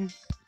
Mm.